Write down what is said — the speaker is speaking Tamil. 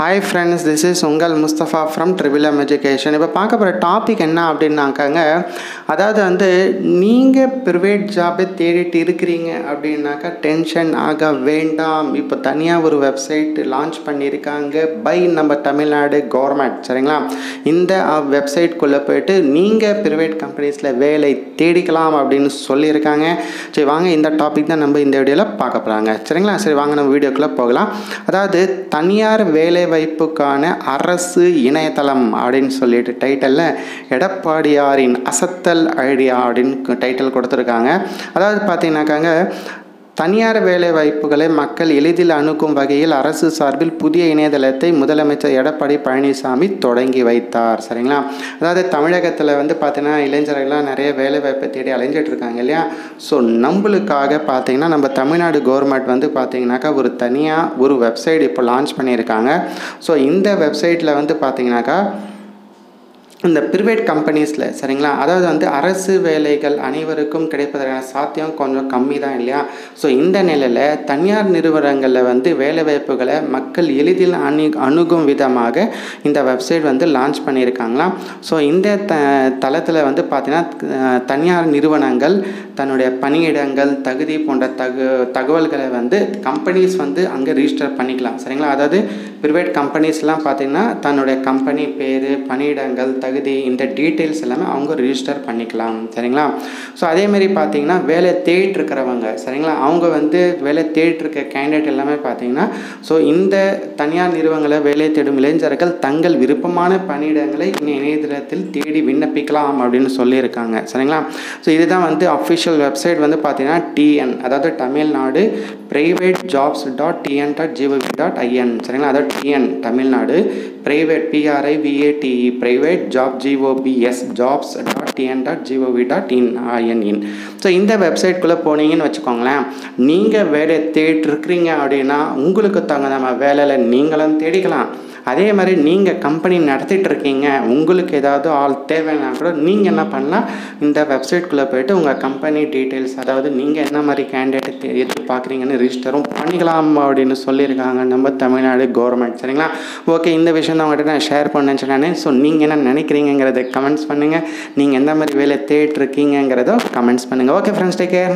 ஹாய் ஃப்ரெண்ட்ஸ் திஸ் இஸ் உங்கள் முஸ்தஃபா ஃப்ரம் ட்ரிபிளம் எஜுகேஷன் இப்போ பார்க்க போகிற டாபிக் என்ன அப்படின்னாக்காங்க அதாவது வந்து நீங்கள் ப்ரைவேட் ஜாபை தேடிட்டு இருக்கிறீங்க அப்படின்னாக்கா டென்ஷன் ஆக வேண்டாம். இப்போ தனியாக ஒரு வெப்சைட் லான்ச் பண்ணியிருக்காங்க. பை நம்ம தமிழ்நாடு கவர்மெண்ட் சரிங்களா? இந்த வெப்சைட்குள்ளே போயிட்டு நீங்கள் ப்ரைவேட் கம்பெனிஸில் வேலை தேடிக்கலாம் அப்படின்னு சொல்லியிருக்காங்க. சரி வாங்க இந்த டாபிக் தான் நம்ம இந்த வீடியோவில் பார்க்க போகிறாங்க சரிங்களா? சரி வாங்க நம்ம வீடியோக்குள்ளே போகலாம். அதாவது தனியார் வேலை வைப்புக்கான அரசு இணையதளம் அப்படின்னு சொல்லிட்டு டைட்டலில் எடப்பாடியாரின் அசத்தல் ஐடியா அப்படின்னு டைட்டில் கொடுத்துருக்காங்க. அதாவது பார்த்தீங்கன்னாக்காங்க தனியார் வேலை வாய்ப்புகளை மக்கள் எளிதில் அணுகும் வகையில் அரசு சார்பில் புதிய இணையதளத்தை முதலமைச்சர் எடப்பாடி பழனிசாமி தொடங்கி வைத்தார். சரிங்களா? அதாவது தமிழகத்தில் வந்து பார்த்தீங்கன்னா இளைஞர்கள்லாம் நிறைய வேலை வாய்ப்பை தேடி அலைஞ்சிட்டு இருக்காங்க இல்லையா? ஸோ நம்மளுக்காக பார்த்தீங்கன்னா நம்ம தமிழ்நாடு கவர்மெண்ட் வந்து பார்த்தீங்கன்னாக்கா ஒரு தனியாக ஒரு வெப்சைட் இப்போ லான்ச் பண்ணியிருக்காங்க. ஸோ இந்த வெப்சைட்டில் வந்து பார்த்தீங்கன்னாக்கா இந்த ப்ரைவேட் கம்பெனிஸில் சரிங்களா? அதாவது வந்து அரசு வேலைகள் அனைவருக்கும் கிடைப்பதற்கான சாத்தியம் கொஞ்சம் கம்மி தான் இல்லையா? ஸோ இந்த நிலையில் தனியார் நிறுவனங்களில் வந்து வேலை வாய்ப்புகளை மக்கள் எளிதில் அணு அணுகும் விதமாக இந்த வெப்சைட் வந்து லான்ச் பண்ணியிருக்காங்களாம். ஸோ இந்த த தளத்தில் வந்து பார்த்திங்கன்னா தனியார் நிறுவனங்கள் தன்னுடைய பணியிடங்கள் தகுதி போன்ற தகு தகவல்களை வந்து கம்பெனிஸ் வந்து அங்கே ரிஜிஸ்டர் பண்ணிக்கலாம் சரிங்களா? அதாவது ப்ரைவேட் கம்பெனிஸ்லாம் பார்த்திங்கன்னா தன்னுடைய கம்பெனி பேர் பணியிடங்கள் தகுதி இந்த டீட்டெயில்ஸ் எல்லாமே அவங்க ரிஜிஸ்டர் பண்ணிக்கலாம். சரிங்களா? ஸோ அதேமாரி பார்த்தீங்கன்னா வேலை தேடிட்டுருக்கிறவங்க சரிங்களா? அவங்க வந்து வேலை தேடிட்டுருக்க கேண்டிடேட் எல்லாமே பார்த்தீங்கன்னா ஸோ இந்த தனியார் நிறுவனங்களை வேலை தேடும் இளைஞர்கள் தங்கள் விருப்பமான பணியிடங்களை இன்னும் இணையதளத்தில் தேடி விண்ணப்பிக்கலாம் அப்படின்னு சொல்லியிருக்காங்க. சரிங்களா? ஸோ இதுதான் வந்து அஃபிஷியல் வெப்சைட் வந்து பார்த்தீங்கன்னா டிஎன் அதாவது Tamil Nadu private jobs dot TN dot GOV dot IN சரிங்களா? அதாவது BN Tamil Nadu private P R I V A T E private job G O B S jobs dot TN dot GOV dot in ஐஎன்இன் so இந்த வெப்சைட்குள்ளே போனீங்கன்னு வச்சுக்கோங்களேன் நீங்கள் வேலை தேடிருக்கிறீங்க அப்படின்னா உங்களுக்கு தகுந்த வேலையில் நீங்களும் தேடிக்கலாம். அதே மாதிரி நீங்கள் கம்பெனி நடத்திட்டு இருக்கீங்க உங்களுக்கு ஏதாவது ஆள் தேவைன்னா கூட நீங்கள் என்ன பண்ணலாம் இந்த வெப்சைட்குள்ளே போயிட்டு உங்கள் கம்பெனி டீட்டெயில்ஸ் அதாவது நீங்கள் என்ன மாதிரி கேண்டிடேட் எதிர்பார்க்குறீங்கன்னு ரிஜிஸ்டரும் பண்ணிக்கலாம் அப்படின்னு சொல்லியிருக்காங்க நம்ம தமிழ்நாடு கவர்மெண்ட் சரிங்களா? ஓகே இந்த விஷயம் தான் உங்கள்கிட்ட நான் ஷேர் பண்ணேன்னு சொன்னேன் ஸோ நீங்கள் என்ன நினைக்கிறீங்கிறத கமெண்ட்ஸ் பண்ணுங்கள் நீங்கள் எந்த மாதிரி வேலை தேட்ருக்கீங்கிறதோ கமெண்ட்ஸ் பண்ணுங்கள் ஓகே ஃப்ரெண்ட்ஸ் டேக் கேர்